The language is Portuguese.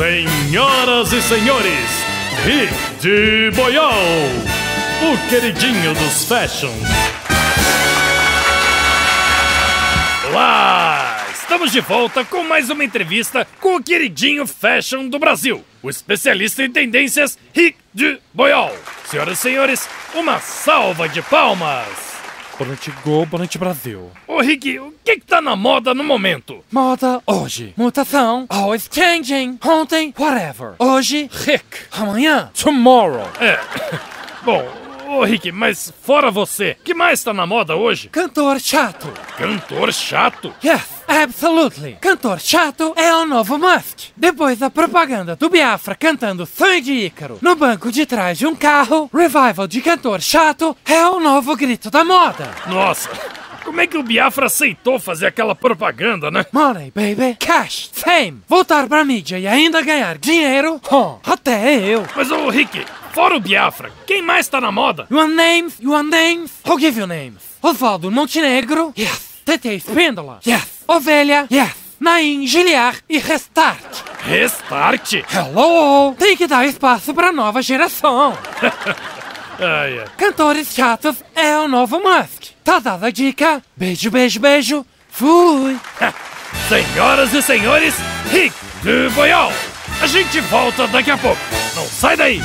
Senhoras e senhores, Rick de Boiol, o queridinho dos fashions. Olá! Estamos de volta com mais uma entrevista com o queridinho fashion do Brasil, o especialista em tendências Rick de Boiol. Senhoras e senhores, uma salva de palmas! Boa noite, Go, boa noite, Brasil. Ô Rick, o que que tá na moda no momento? Moda hoje. Mutação, always changing. Ontem, whatever. Hoje, Rick. amanhã, tomorrow. É. Bom, ô Rick, mas fora você, que mais tá na moda hoje? Cantor chato. Cantor chato? Yes, absolutely. Cantor chato é o novo must. Depois da propaganda do Biafra cantando Sonho de Ícaro no banco de trás de um carro, revival de cantor chato é o novo grito da moda. Nossa, como é que o Biafra aceitou fazer aquela propaganda, né? Money, baby, cash, fame, voltar pra mídia e ainda ganhar dinheiro, oh, até eu. Mas ô Rick, fora o Biafra, quem mais tá na moda? You want names? You want names? I'll give you names. Oswaldo Montenegro? Yes. TT Espíndola? Yes. Ovelha? Yes. Naim Giliar e Restart. Restart? Hello! Tem que dar espaço pra nova geração. Ai. Cantores chatos é o novo Musk. Tá dada a dica. Beijo, beijo, beijo. Fui. Senhoras e senhores, Rick de Boiol. A gente volta daqui a pouco. Não sai daí.